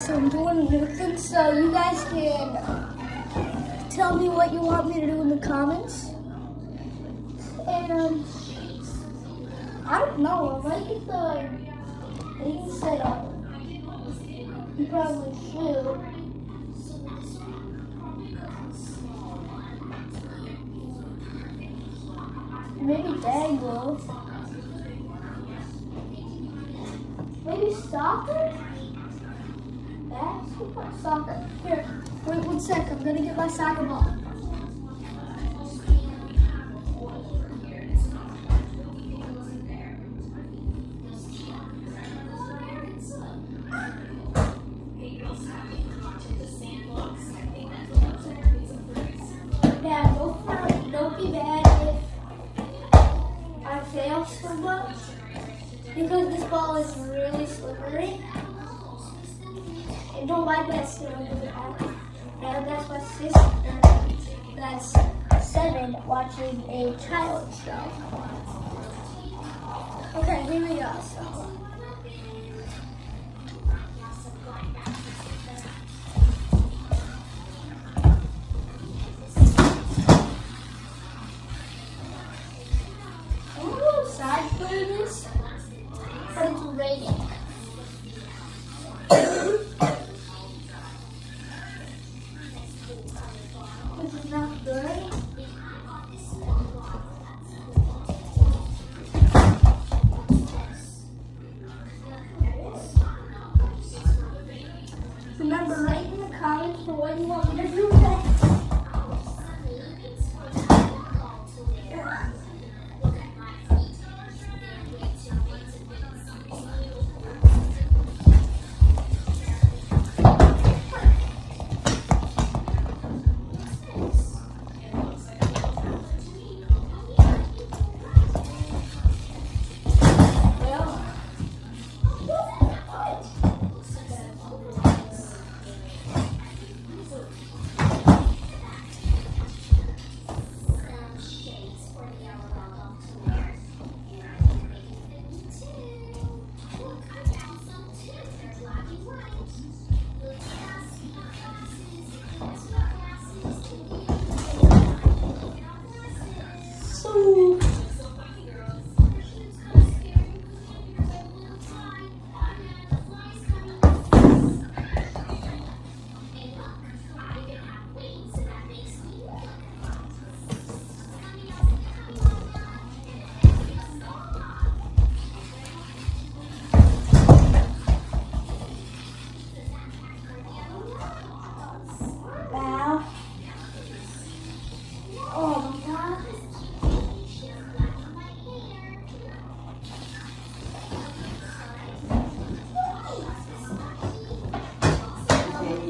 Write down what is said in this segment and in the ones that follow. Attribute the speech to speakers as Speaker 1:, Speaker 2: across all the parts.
Speaker 1: So I'm doing new things, so you guys can tell me what you want me to do in the comments. And um, I don't know. I might get the thing set up. You probably should. Maybe Bagwell. Maybe soccer? Basketball? Soccer. Here, wait one sec. I'm gonna get my soccer ball. Because this ball is really slippery. Don't mind that still. And that's my sister that's seven watching a child show. Okay, here we go. So. Sad for but.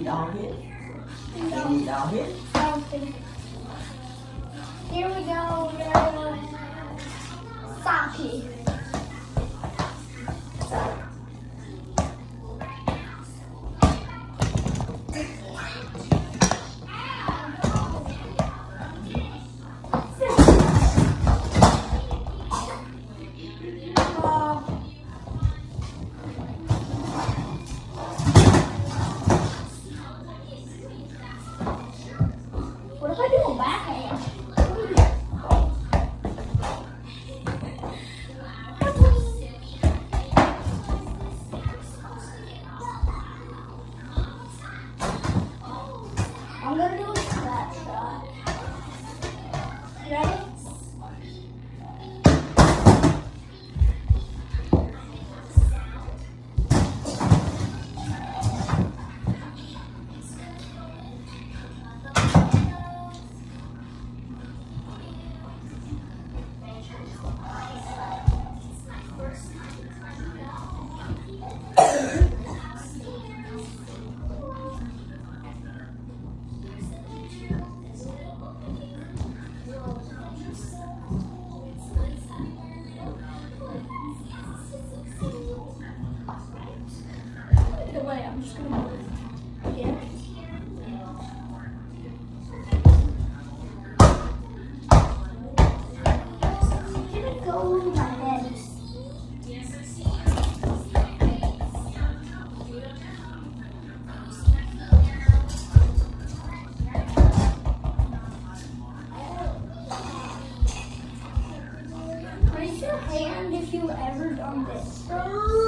Speaker 2: Hit. They need all hit.
Speaker 1: Okay. Here we go. We're I'm just gonna put it here. Raise your hand if you ever done this.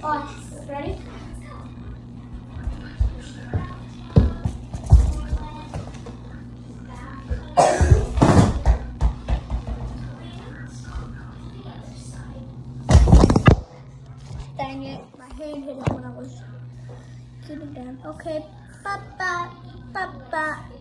Speaker 1: Oh, ready? Dang it, my hand hit it when I was getting down. Okay, ba ba ba ba